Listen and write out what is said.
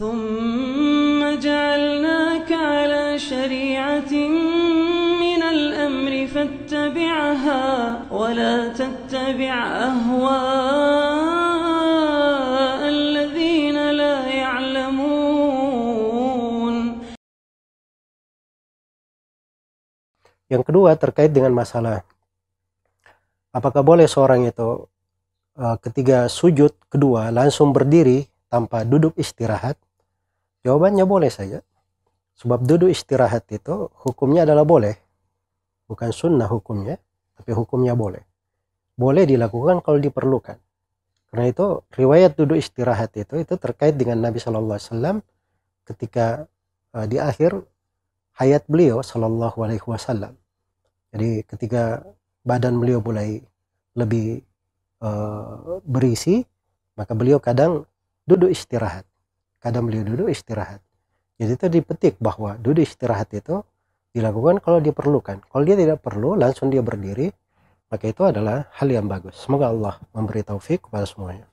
ثم جعلناك على شريعة من الأمر فاتبعها ولا تتبع أهواء الذين لا يعلمون Yang kedua terkait dengan masalah apakah boleh seorang itu uh, ketika sujud kedua langsung berdiri tanpa duduk istirahat? Jawabannya boleh saja. Sebab duduk istirahat itu hukumnya adalah boleh. Bukan sunnah hukumnya, tapi hukumnya boleh. Boleh dilakukan kalau diperlukan. Karena itu riwayat duduk istirahat itu itu terkait dengan Nabi Shallallahu Alaihi Wasallam ketika uh, di akhir hayat beliau Shallallahu Alaihi Wasallam. Jadi ketika badan beliau mulai lebih uh, berisi, maka beliau kadang duduk istirahat. Kadang beliau duduk istirahat. Jadi itu dipetik bahwa duduk istirahat itu dilakukan kalau diperlukan. Kalau dia tidak perlu, langsung dia berdiri, maka itu adalah hal yang bagus. Semoga Allah memberi taufik kepada semuanya.